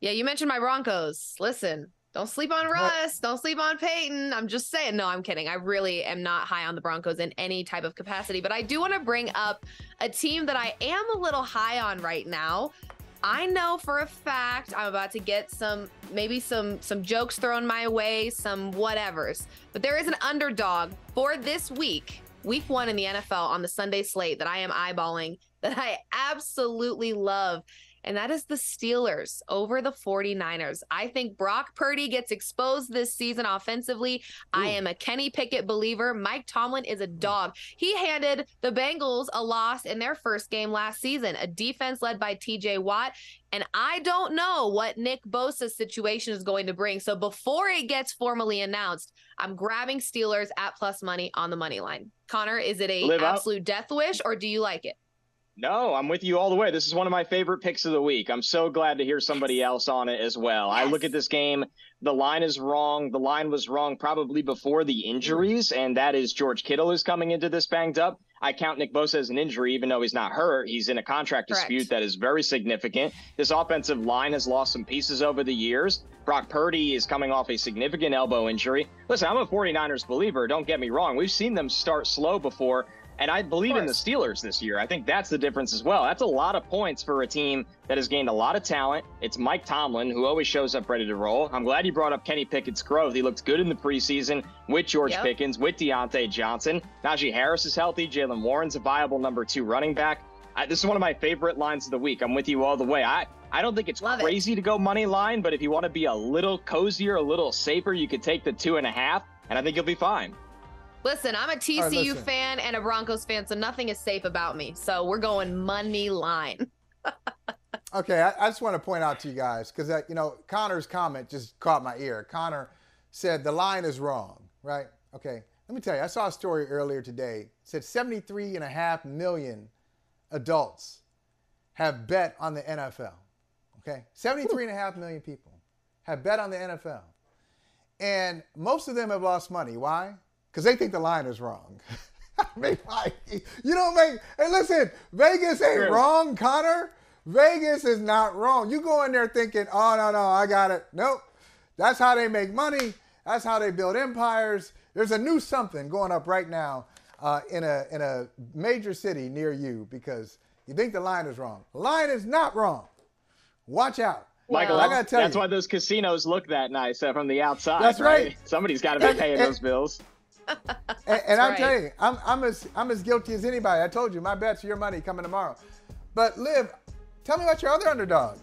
Yeah, you mentioned my Broncos. Listen, don't sleep on Russ. Don't sleep on Payton. I'm just saying. No, I'm kidding. I really am not high on the Broncos in any type of capacity. But I do want to bring up a team that I am a little high on right now. I know for a fact I'm about to get some maybe some some jokes thrown my way, some whatevers. But there is an underdog for this week, week 1 in the NFL on the Sunday slate that I am eyeballing that I absolutely love and that is the Steelers over the 49ers. I think Brock Purdy gets exposed this season offensively. Ooh. I am a Kenny Pickett believer. Mike Tomlin is a dog. He handed the Bengals a loss in their first game last season, a defense led by TJ Watt. And I don't know what Nick Bosa's situation is going to bring. So before it gets formally announced, I'm grabbing Steelers at plus money on the money line. Connor, is it a Live absolute out. death wish or do you like it? No, I'm with you all the way. This is one of my favorite picks of the week. I'm so glad to hear somebody else on it as well. Yes. I look at this game, the line is wrong. The line was wrong probably before the mm-hmm. injuries, and that is George Kittle is coming into this banged up. I count Nick Bosa as an injury, even though he's not hurt. He's in a contract Correct. dispute that is very significant. This offensive line has lost some pieces over the years. Brock Purdy is coming off a significant elbow injury. Listen, I'm a 49ers believer. Don't get me wrong. We've seen them start slow before. And I believe in the Steelers this year. I think that's the difference as well. That's a lot of points for a team that has gained a lot of talent. It's Mike Tomlin, who always shows up ready to roll. I'm glad you brought up Kenny Pickett's growth. He looked good in the preseason with George yep. Pickens, with Diontae Johnson. Najee Harris is healthy. Jaylen Warren's a viable number two running back. I, this is one of my favorite lines of the week. I'm with you all the way. I, I don't think it's Love crazy it. to go money line, but if you want to be a little cozier, a little safer, you could take the two and a half, and I think you'll be fine. Listen, I'm a TCU right, fan and a Broncos fan, so nothing is safe about me. So we're going money line. okay, I, I, just want to point out to you guys because uh, you know Connor's comment just caught my ear. Connor said the line is wrong, right? Okay, let me tell you. I saw a story earlier today. It said 73 and a half million adults have bet on the NFL. Okay, 73 and a half million people have bet on the NFL, and most of them have lost money. Why? Because they think the line is wrong. I mean, like, you don't make. Hey, listen, Vegas ain't wrong, Connor. Vegas is not wrong. You go in there thinking, oh no, no, I got it. Nope. That's how they make money. That's how they build empires. There's a new something going up right now uh, in a in a major city near you because you think the line is wrong. The line is not wrong. Watch out. Michael, I gotta tell that's why those casinos look that nice uh, from the outside. That's right. right? Somebody's got to be paying and, those bills and, and I'm right. telling you, I'm, I'm as I'm as guilty as anybody. I told you, my bet's your money coming tomorrow. But Liv, tell me about your other underdog.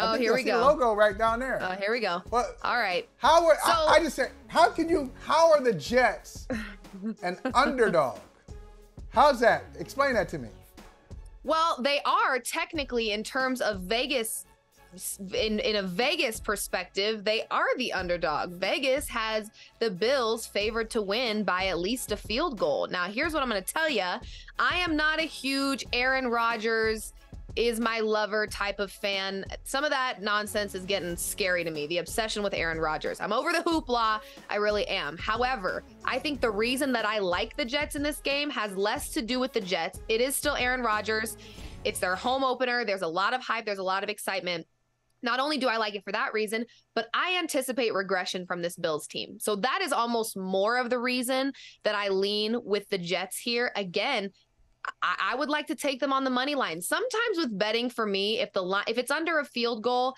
Oh, here we go. logo right down there. Oh, here we go. Well, All right. How are so, I, I just said? How can you? How are the Jets an underdog? How's that? Explain that to me. Well, they are technically in terms of Vegas in in a Vegas perspective, they are the underdog. Vegas has the Bills favored to win by at least a field goal. Now, here's what I'm going to tell you. I am not a huge Aaron Rodgers is my lover type of fan. Some of that nonsense is getting scary to me. The obsession with Aaron Rodgers. I'm over the hoopla. I really am. However, I think the reason that I like the Jets in this game has less to do with the Jets. It is still Aaron Rodgers. It's their home opener. There's a lot of hype. There's a lot of excitement not only do I like it for that reason, but I anticipate regression from this Bills team. So that is almost more of the reason that I lean with the Jets here. Again, I, I would like to take them on the money line. Sometimes with betting for me, if the line if it's under a field goal,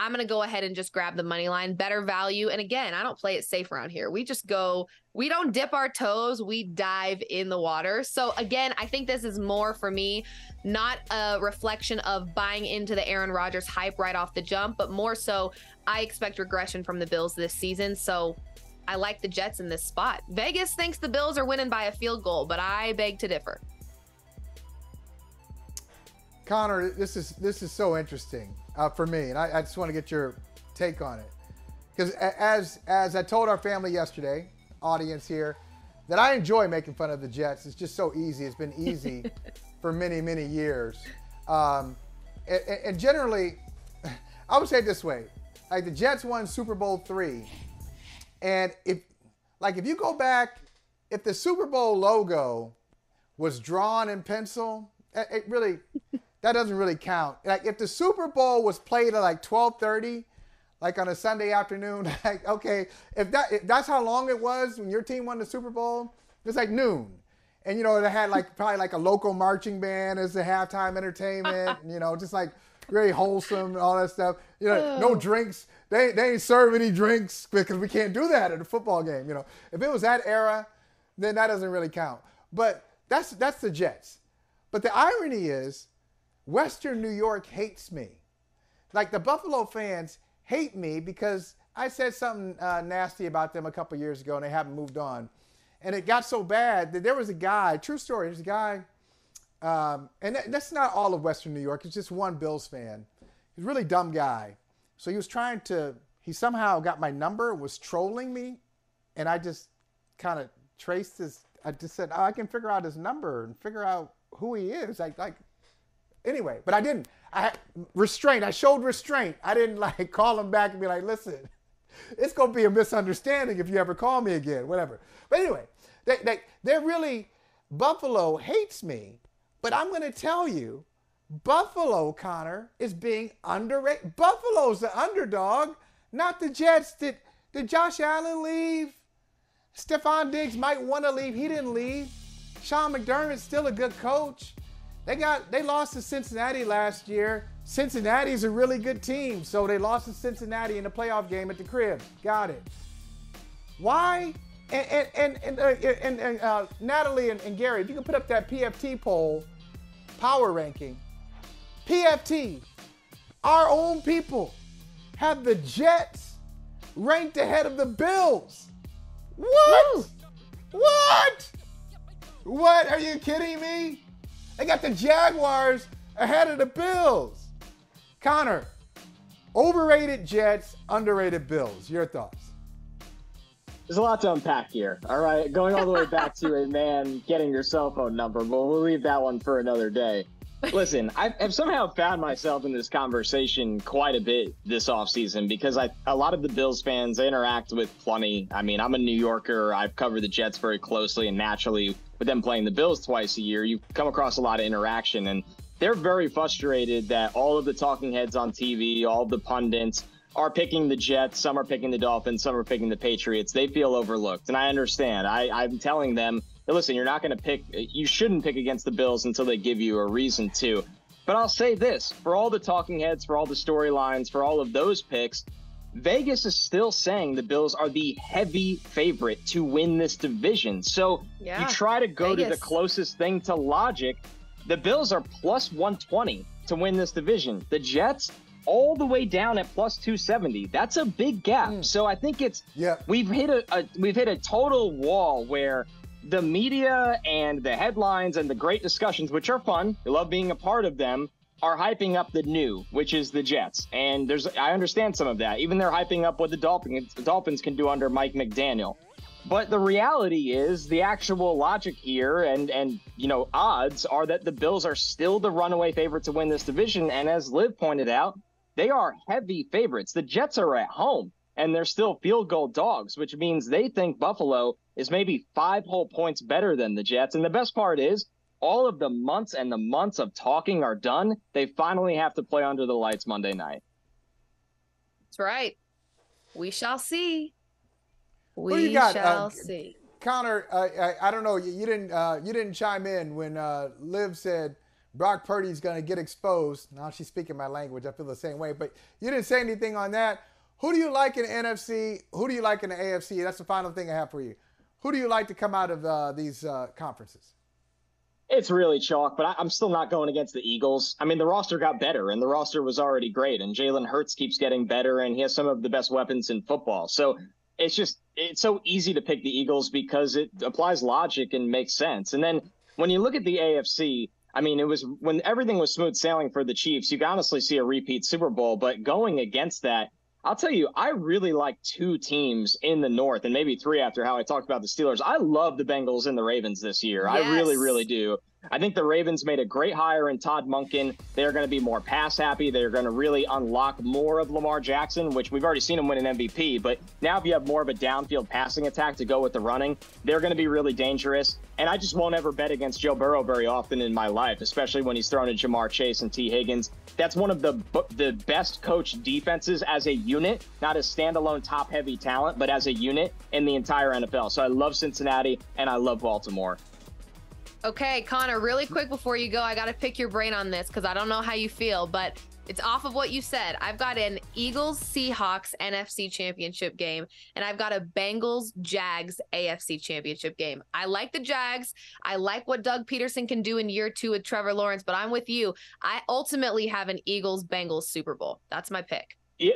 I'm going to go ahead and just grab the money line, better value. And again, I don't play it safe around here. We just go, we don't dip our toes, we dive in the water. So again, I think this is more for me, not a reflection of buying into the Aaron Rodgers hype right off the jump, but more so, I expect regression from the Bills this season. So I like the Jets in this spot. Vegas thinks the Bills are winning by a field goal, but I beg to differ. Connor, this is this is so interesting uh, for me, and I, I just want to get your take on it. Because as as I told our family yesterday, audience here, that I enjoy making fun of the Jets. It's just so easy. It's been easy for many many years, um, and, and generally, I would say it this way: like the Jets won Super Bowl three, and if like if you go back, if the Super Bowl logo was drawn in pencil, it really that doesn't really count. Like if the Super Bowl was played at like 12:30 like on a Sunday afternoon. Like, okay, if that if that's how long it was when your team won the Super Bowl, it's like noon. And you know, it had like probably like a local marching band as the halftime entertainment, you know, just like very wholesome and all that stuff. You know, no drinks. They they ain't serve any drinks because we can't do that at a football game. You know, if it was that era, then that doesn't really count. But that's that's the Jets. But the irony is, Western New York hates me. Like the Buffalo fans hate me because I said something uh, nasty about them a couple years ago and they haven't moved on. And it got so bad that there was a guy, true story, there's a guy, um, and that's not all of Western New York, it's just one Bills fan. He's a really dumb guy. So he was trying to, he somehow got my number, was trolling me, and I just kind of traced his, I just said, oh, I can figure out his number and figure out who he is. Like, like, anyway, but I didn't. I restraint. I showed restraint. I didn't like call him back and be like, listen, it's gonna be a misunderstanding if you ever call me again, whatever. But anyway, they, they, they're really Buffalo hates me, but I'm gonna tell you, Buffalo, Connor, is being underrated. Buffalo's the underdog, not the Jets. Did did Josh Allen leave? Stefon Diggs might want to leave. He didn't leave. Sean McDermott's still a good coach. They got they lost to Cincinnati last year. Cincinnati's a really good team, so they lost to Cincinnati in the playoff game at the crib. Got it. Why? And and and and, uh, and, and uh, Natalie and, and Gary, if you can put up that PFT poll, power ranking. PFT, our own people, have the Jets ranked ahead of the Bills. What? What? What? Are you kidding me? They got the Jaguars ahead of the Bills. Connor, overrated Jets, underrated Bills. Your thoughts? There's a lot to unpack here. All right, going all the way back to a man getting your cell phone number, but we'll leave that one for another day. Listen, I've somehow found myself in this conversation quite a bit this offseason because I a lot of the Bills fans I interact with plenty. I mean, I'm a New Yorker. I've covered the Jets very closely, and naturally, with them playing the Bills twice a year, you come across a lot of interaction, and they're very frustrated that all of the talking heads on TV, all the pundits are picking the Jets, some are picking the Dolphins, some are picking the Patriots. They feel overlooked, and I understand. I, I'm telling them listen, you're not going to pick, you shouldn't pick against the Bills until they give you a reason to. But I'll say this for all the talking heads, for all the storylines, for all of those picks, Vegas is still saying the Bills are the heavy favorite to win this division. So yeah, you try to go Vegas. to the closest thing to logic. The Bills are plus 120 to win this division. The Jets, all the way down at plus 270. That's a big gap. Mm. So I think it's yeah. we've hit a, a we've hit a total wall where the media and the headlines and the great discussions, which are fun, I love being a part of them, are hyping up the new, which is the Jets. And there's I understand some of that. Even they're hyping up what the Dolphins the Dolphins can do under Mike McDaniel. But the reality is the actual logic here and and you know odds are that the Bills are still the runaway favorite to win this division and as Liv pointed out, they are heavy favorites. The Jets are at home and they're still field goal dogs, which means they think Buffalo is maybe five whole points better than the Jets. And the best part is, all of the months and the months of talking are done. They finally have to play under the lights Monday night. That's right. We shall see. We shall uh, see. Connor, uh, I, I, don't know. You, you didn't. Uh, you didn't chime in when uh, Liv said Brock Purdy's going to get exposed. Now she's speaking my language. I feel the same way. But you didn't say anything on that. Who do you like in the NFC? Who do you like in the AFC? That's the final thing I have for you. Who do you like to come out of uh, these uh, conferences? It's really chalk, but I, am still not going against the Eagles. I mean, the roster got better, and the roster was already great, and Jalen Hurts keeps getting better, and he has some of the best weapons in football. So it's just it's so easy to pick the Eagles because it applies logic and makes sense. And then when you look at the AFC, I mean, it was when everything was smooth sailing for the Chiefs. You honestly see a repeat Super Bowl, but going against that, I'll tell you, I really like two teams in the North, and maybe three after how I talked about the Steelers. I love the Bengals and the Ravens this year. Yes. I really, really do. I think the Ravens made a great hire in Todd Monken. They're going to be more pass happy. They're going to really unlock more of Lamar Jackson, which we've already seen him win an MVP. But now, if you have more of a downfield passing attack to go with the running, they're going to be really dangerous. And I just won't ever bet against Joe Burrow very often in my life, especially when he's thrown to Ja'Marr Chase and Tee Higgins. That's one of the the best coached defenses as a unit, not as standalone top heavy talent, but as a unit in the entire NFL. So I love Cincinnati and I love Baltimore. Okay, Connor, really quick before you go, I got to pick your brain on this because I don't know how you feel, but it's off of what you said. I've got an Eagles Seahawks NFC championship game, and I've got a Bengals Jags AFC championship game. I like the Jags. I like what Doug Pederson can do in year two with Trevor Lawrence, but I'm with you. I ultimately have an Eagles Bengals Super Bowl. That's my pick. Yeah.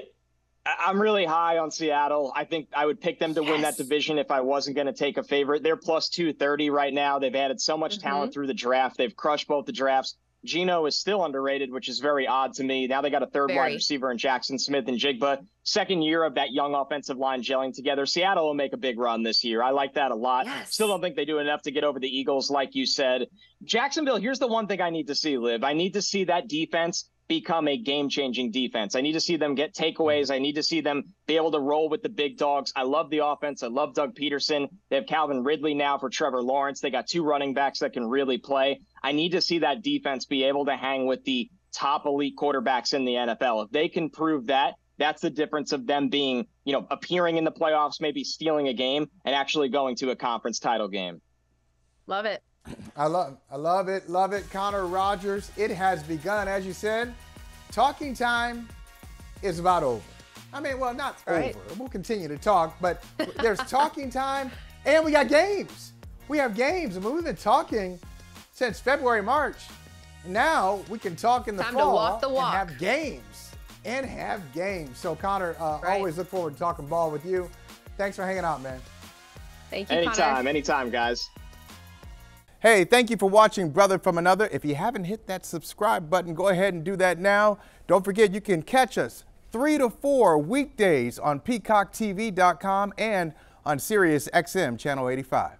I'm really high on Seattle. I think I would pick them to yes. win that division if I wasn't going to take a favorite. They're plus 230 right now. They've added so much mm-hmm. talent through the draft. They've crushed both the drafts. Geno is still underrated, which is very odd to me. Now they got a third very. wide receiver in Jaxon Smith-Njigba. Second year of that young offensive line gelling together. Seattle will make a big run this year. I like that a lot. Yes. Still don't think they do enough to get over the Eagles, like you said. Jacksonville, here's the one thing I need to see, Liv. I need to see that defense become a game changing defense. I need to see them get takeaways. I need to see them be able to roll with the big dogs. I love the offense. I love Doug Pederson. They have Calvin Ridley now for Trevor Lawrence. They got two running backs that can really play. I need to see that defense be able to hang with the top elite quarterbacks in the NFL. If they can prove that, that's the difference of them being, you know, appearing in the playoffs, maybe stealing a game and actually going to a conference title game. Love it. I love, I love it, love it. Connor Rogers, it has begun. As you said, talking time is about over. I mean, well, not right. over. We'll continue to talk, but there's talking time, and we got games. We have games. I mean, we've been talking since February, March. Now we can talk in the time fall the and have games and have games. So, Connor, uh, right. always look forward to talking ball with you. Thanks for hanging out, man. Thank you. Anytime, Connor. anytime, guys. Hey, thank you for watching Brother from Another. If you haven't hit that subscribe button, go ahead and do that now. Don't forget you can catch us 3 to 4 weekdays on peacocktv.com and on Sirius XM Channel 85.